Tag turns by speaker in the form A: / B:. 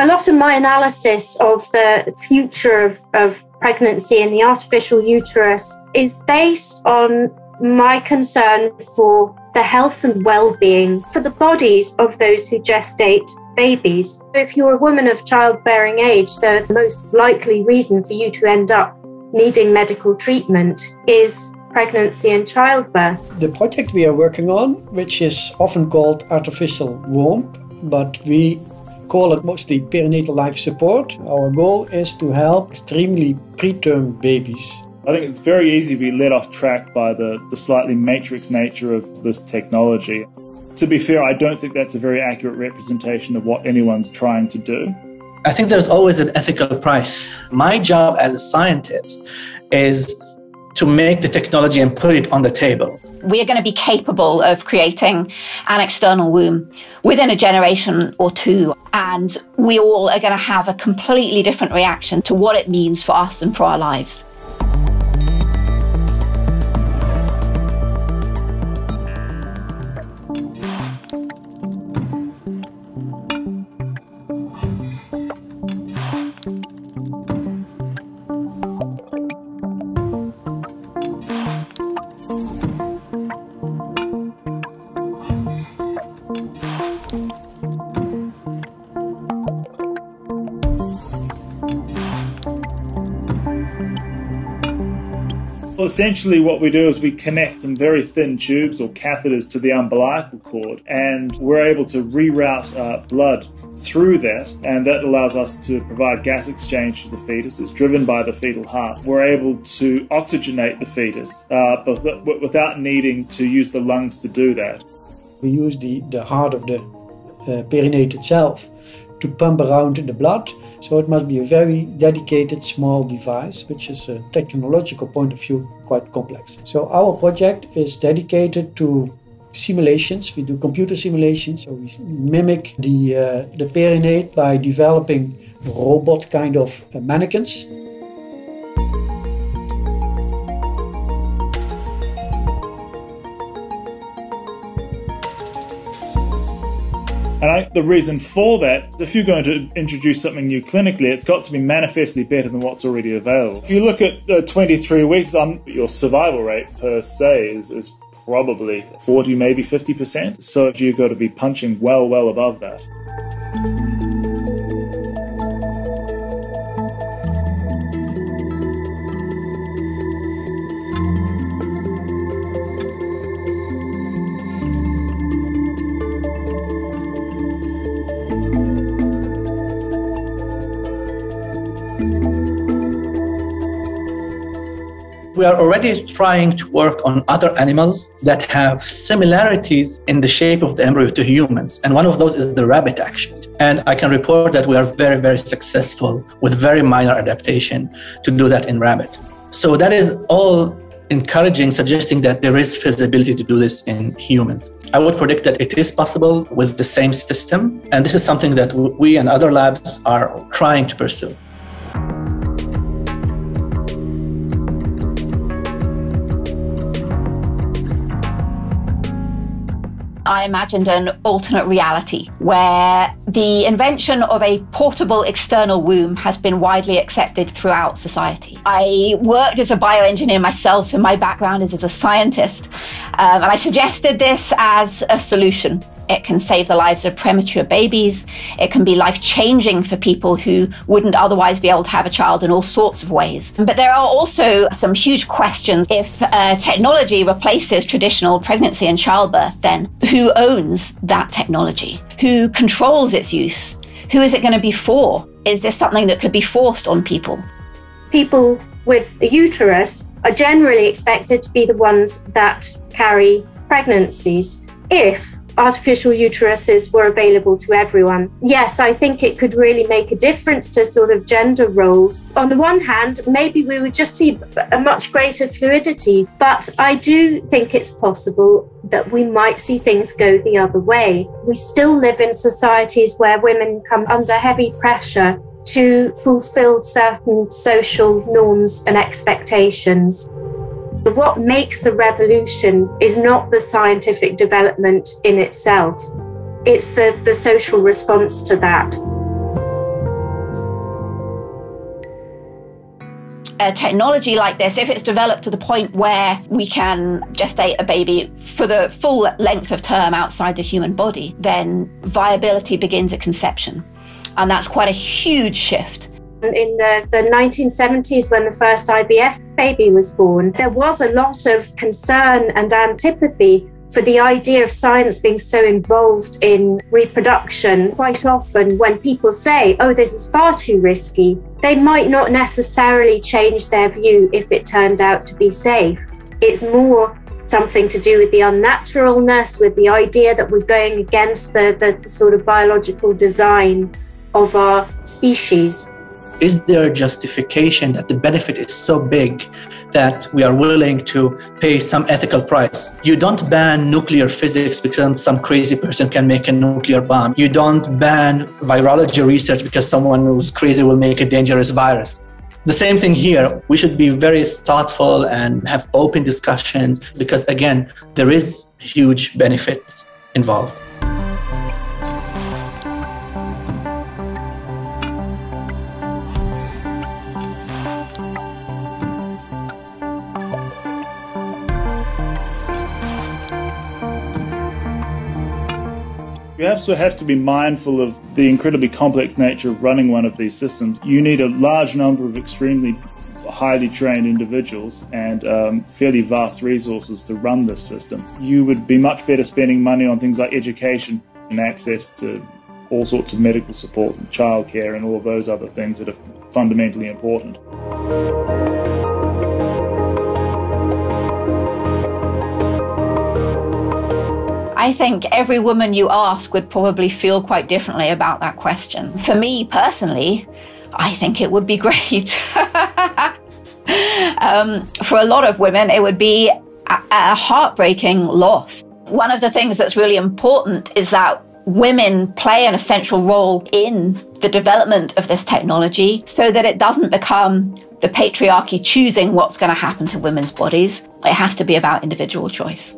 A: A lot of my analysis of the future of, of pregnancy and the artificial uterus is based on my concern for the health and well being for the bodies of those who gestate babies. If you're a woman of childbearing age, the most likely reason for you to end up needing medical treatment is pregnancy and childbirth.
B: The project we are working on, which is often called artificial womb, but we call it mostly perinatal life support. Our goal is to help extremely preterm babies
C: I think it's very easy to be led off track by the, the slightly matrix nature of this technology. To be fair, I don't think that's a very accurate representation of what anyone's trying to do.
D: I think there's always an ethical price. My job as a scientist is to make the technology and put it on the table.
E: We are going to be capable of creating an external womb within a generation or two. And we all are going to have a completely different reaction to what it means for us and for our lives.
C: Essentially, what we do is we connect some very thin tubes or catheters to the umbilical cord, and we're able to reroute uh, blood through that, and that allows us to provide gas exchange to the fetus. It's driven by the fetal heart. We're able to oxygenate the fetus, uh, but without needing to use the lungs to do that.
B: We use the, the heart of the uh, perinate itself to pump around in the blood. So it must be a very dedicated small device, which is a technological point of view quite complex. So our project is dedicated to simulations. We do computer simulations. So we mimic the uh, the perinate by developing robot kind of uh, mannequins
C: And I, the reason for that, if you're going to introduce something new clinically, it's got to be manifestly better than what's already available. If you look at uh, 23 weeks, um, your survival rate per se is, is probably 40, maybe 50%. So you've got to be punching well, well above that.
D: We are already trying to work on other animals that have similarities in the shape of the embryo to humans. And one of those is the rabbit, actually. And I can report that we are very, very successful with very minor adaptation to do that in rabbit. So that is all encouraging, suggesting that there is feasibility to do this in humans. I would predict that it is possible with the same system. And this is something that we and other labs are trying to pursue.
E: I imagined an alternate reality where the invention of a portable external womb has been widely accepted throughout society. I worked as a bioengineer myself, so my background is as a scientist, um, and I suggested this as a solution it can save the lives of premature babies. It can be life changing for people who wouldn't otherwise be able to have a child in all sorts of ways. But there are also some huge questions. If uh, technology replaces traditional pregnancy and childbirth, then who owns that technology? Who controls its use? Who is it going to be for? Is this something that could be forced on people?
A: People with a uterus are generally expected to be the ones that carry pregnancies. If artificial uteruses were available to everyone. Yes, I think it could really make a difference to sort of gender roles. On the one hand, maybe we would just see a much greater fluidity, but I do think it's possible that we might see things go the other way. We still live in societies where women come under heavy pressure to fulfill certain social norms and expectations. What makes the revolution is not the scientific development in itself, it's the, the social response to that.
E: a technology like this, if it's developed to the point where we can gestate a baby for the full length of term outside the human body, then viability begins at conception. And that's quite a huge shift
A: in the, the 1970s, when the first IVF baby was born, there was a lot of concern and antipathy for the idea of science being so involved in reproduction. Quite often, when people say, oh, this is far too risky, they might not necessarily change their view if it turned out to be safe. It's more something to do with the unnaturalness, with the idea that we're going against the, the, the sort of biological design of our species
D: is there a justification that the benefit is so big that we are willing to pay some ethical price? You don't ban nuclear physics because some crazy person can make a nuclear bomb. You don't ban virology research because someone who's crazy will make a dangerous virus. The same thing here. We should be very thoughtful and have open discussions because, again, there is huge benefit involved.
C: You also have to be mindful of the incredibly complex nature of running one of these systems. You need a large number of extremely highly trained individuals and um, fairly vast resources to run this system. You would be much better spending money on things like education and access to all sorts of medical support and childcare and all of those other things that are fundamentally important.
E: I think every woman you ask would probably feel quite differently about that question. For me personally, I think it would be great. um, for a lot of women, it would be a, a heartbreaking loss. One of the things that's really important is that women play an essential role in the development of this technology so that it doesn't become the patriarchy choosing what's going to happen to women's bodies. It has to be about individual choice.